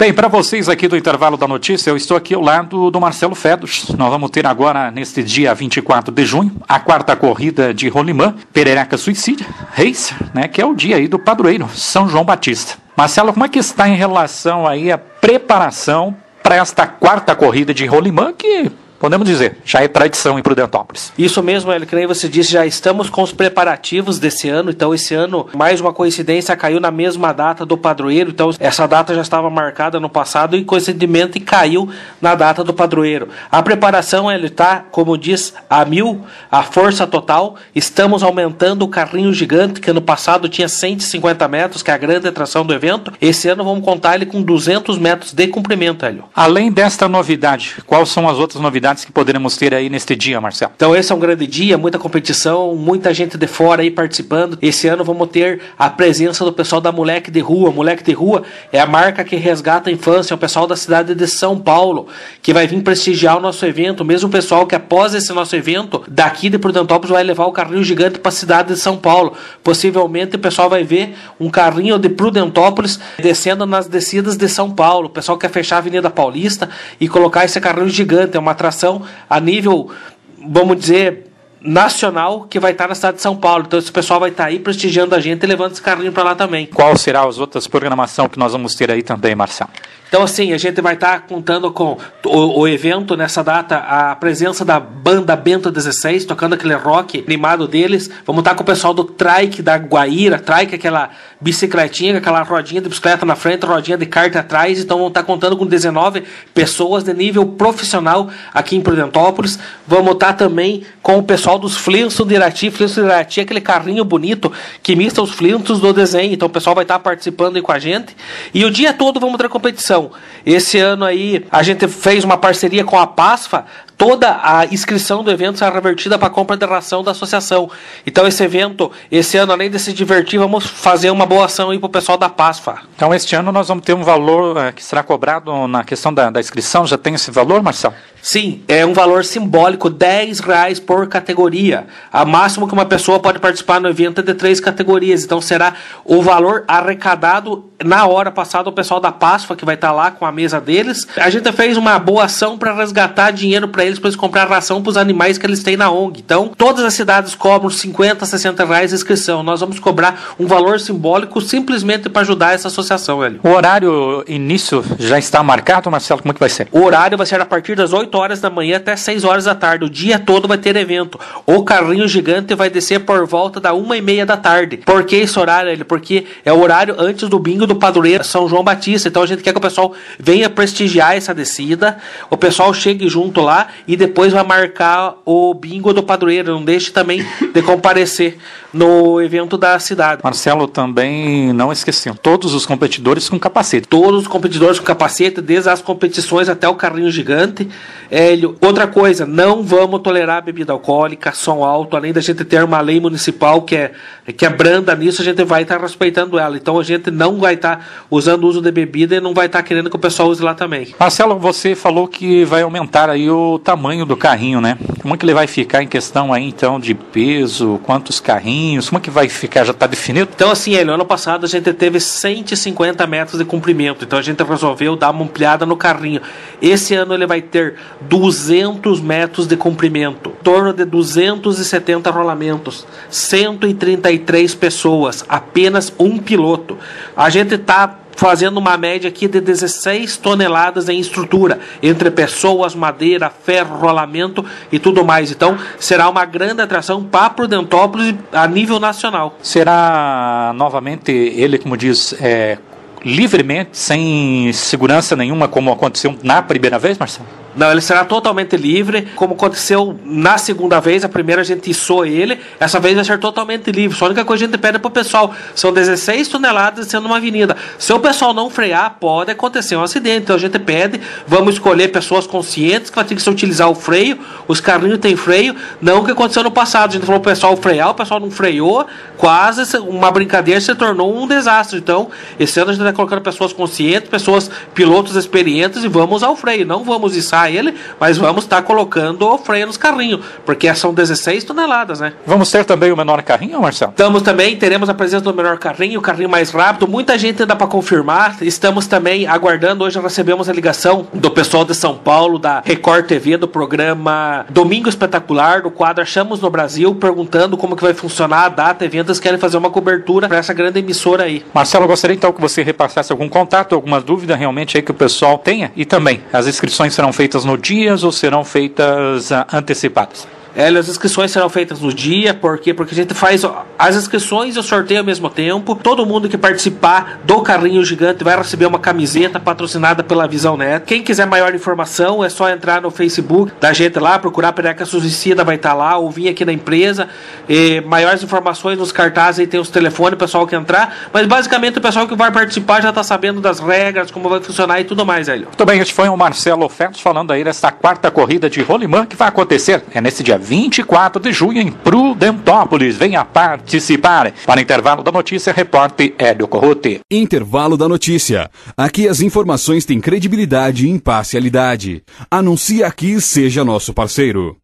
Bem, para vocês aqui do intervalo da notícia, eu estou aqui ao lado do Marcelo Fedos. Nós vamos ter agora, neste dia 24 de junho, a quarta corrida de Rolimã, Perereca Suicídio, Racer, né, que é o dia aí do padroeiro, São João Batista. Marcelo, como é que está em relação aí à preparação para esta quarta corrida de Rolimã, que podemos dizer, já é tradição em Prudentópolis. Isso mesmo, Hélio, que nem você disse, já estamos com os preparativos desse ano, então esse ano, mais uma coincidência, caiu na mesma data do padroeiro, então essa data já estava marcada no passado e coincidentemente caiu na data do padroeiro. A preparação, ele está, como diz, a mil, a força total, estamos aumentando o carrinho gigante, que ano passado tinha 150 metros, que é a grande atração do evento, esse ano vamos contar ele com 200 metros de comprimento, Hélio. Além desta novidade, quais são as outras novidades novidades que poderemos ter aí neste dia, Marcelo? Então esse é um grande dia, muita competição, muita gente de fora aí participando. Esse ano vamos ter a presença do pessoal da Moleque de Rua. Moleque de Rua é a marca que resgata a infância, é o pessoal da cidade de São Paulo, que vai vir prestigiar o nosso evento. Mesmo o pessoal que após esse nosso evento, daqui de Prudentópolis, vai levar o carrinho gigante para a cidade de São Paulo. Possivelmente o pessoal vai ver um carrinho de Prudentópolis descendo nas descidas de São Paulo. O pessoal quer fechar a Avenida Paulista e colocar esse carrinho gigante. É uma atração a nível, vamos dizer, nacional que vai estar na cidade de São Paulo. Então esse pessoal vai estar aí prestigiando a gente e levando esse carrinho para lá também. Qual será as outras programação que nós vamos ter aí também, Marcelo? Então, assim, a gente vai estar contando com o, o, evento nessa data, a presença da banda Bento 16, tocando aquele rock animado deles. Vamos estar com o pessoal do Trike da Guaíra, Trike, aquela bicicletinha, aquela rodinha de bicicleta na frente, rodinha de kart atrás. Então, vamos estar contando com 19 pessoas de nível profissional aqui em Prudentópolis. Vamos estar também com o pessoal dos Flintstones de Irati. Flintstones de Irati é aquele carrinho bonito que mista os Flintstones do desenho. Então, o pessoal vai estar participando aí com a gente. E o dia todo vamos ter competição. Esse ano aí a gente fez uma parceria com a PASFA, toda a inscrição do evento será revertida para a compra de ração da associação. Então esse evento, esse ano, além de se divertir, vamos fazer uma boa ação aí para o pessoal da PASFA. Então este ano nós vamos ter um valor é, que será cobrado na questão da, da inscrição, já tem esse valor, Marcelo? Sim, é um valor simbólico, 10 reais por categoria. A máximo que uma pessoa pode participar no evento é de três categorias. Então será o valor arrecadado na hora passada o pessoal da PASFA que vai estar lá com a mesa deles. A gente fez uma boa ação para resgatar dinheiro para eles para eles comprar ração para os animais que eles têm na ONG. Então todas as cidades cobram 50, 60 reais de inscrição. Nós vamos cobrar um valor simbólico simplesmente para ajudar essa associação, velho. O horário início já está marcado, Marcelo? Como é que vai ser? O horário vai ser a partir das 8 8 horas da manhã até 6 horas da tarde. O dia todo vai ter evento. O carrinho gigante vai descer por volta da 1 e meia da tarde. Por que esse horário? Porque é o horário antes do bingo do padroeiro São João Batista. Então a gente quer que o pessoal venha prestigiar essa descida. O pessoal chegue junto lá e depois vai marcar o bingo do padroeiro. Não deixe também de comparecer no evento da cidade. Marcelo, também não esqueciam, todos os competidores com capacete. Todos os competidores com capacete, desde as competições até o carrinho gigante. Hélio, outra coisa, não vamos tolerar bebida alcoólica, som alto, além da gente ter uma lei municipal que é, que é branda nisso, a gente vai estar tá respeitando ela. Então a gente não vai estar tá usando o uso de bebida e não vai estar tá querendo que o pessoal use lá também. Marcelo, você falou que vai aumentar aí o tamanho do carrinho, né? Como é que ele vai ficar em questão aí então de peso, quantos carrinhos? Como é que vai ficar? Já está definido? Então, assim, ele, ano passado a gente teve 150 metros de comprimento, então a gente resolveu dar uma ampliada no carrinho. Esse ano ele vai ter 200 metros de comprimento, em torno de 270 rolamentos, 133 pessoas, apenas um piloto. A gente está fazendo uma média aqui de 16 toneladas em estrutura, entre pessoas, madeira, ferro, rolamento e tudo mais. Então, será uma grande atração para Prudentópolis a nível nacional. Será novamente ele, como diz, é, livremente, sem segurança nenhuma, como aconteceu na primeira vez, Marcelo? Não, ele será totalmente livre, como aconteceu na segunda vez. A primeira a gente içou ele, essa vez vai ser totalmente livre. Só a única coisa que a gente pede para o pessoal são 16 toneladas sendo uma avenida. Se o pessoal não frear, pode acontecer um acidente. Então a gente pede, vamos escolher pessoas conscientes que vai ter que se utilizar o freio. Os carrinhos têm freio, não o que aconteceu no passado. A gente falou para o pessoal frear, o pessoal não freou, quase uma brincadeira se tornou um desastre. Então, esse ano a gente está colocando pessoas conscientes, pessoas pilotos experientes e vamos ao freio. Não vamos içar frear ele, mas vamos estar tá colocando o freio nos carrinhos, porque são 16 toneladas, né? Vamos ter também o menor carrinho, Marcelo? Estamos também, teremos a presença do menor carrinho, o carrinho mais rápido, muita gente ainda para confirmar. Estamos também aguardando, hoje recebemos a ligação do pessoal de São Paulo, da Record TV, do programa Domingo Espetacular, do quadro Achamos no Brasil, perguntando como que vai funcionar a data, eventos querem fazer uma cobertura para essa grande emissora aí. Marcelo, eu gostaria então que você repassasse algum contato, alguma dúvida realmente aí que o pessoal tenha e também as inscrições serão feitas no dias ou serão feitas uh, antecipadas? É, as inscrições serão feitas no dia, por quê? Porque a gente faz as inscrições e o sorteio ao mesmo tempo. Todo mundo que participar do carrinho gigante vai receber uma camiseta patrocinada pela Visão Net. Quem quiser maior informação é só entrar no Facebook da gente lá, procurar Pereca Suicida, vai estar tá lá, ou vir aqui na empresa. E maiores informações nos cartazes aí tem os telefones, o pessoal que entrar. Mas basicamente o pessoal que vai participar já está sabendo das regras, como vai funcionar e tudo mais, Hélio. Muito bem, este foi o Marcelo Fetos falando aí desta quarta corrida de Rolimã que vai acontecer. É nesse dia 24 de junho em Prudentópolis. Venha participar. Para intervalo da notícia, repórter Hélio Corrote. Intervalo da notícia. Aqui as informações têm credibilidade e imparcialidade. Anuncie aqui seja nosso parceiro.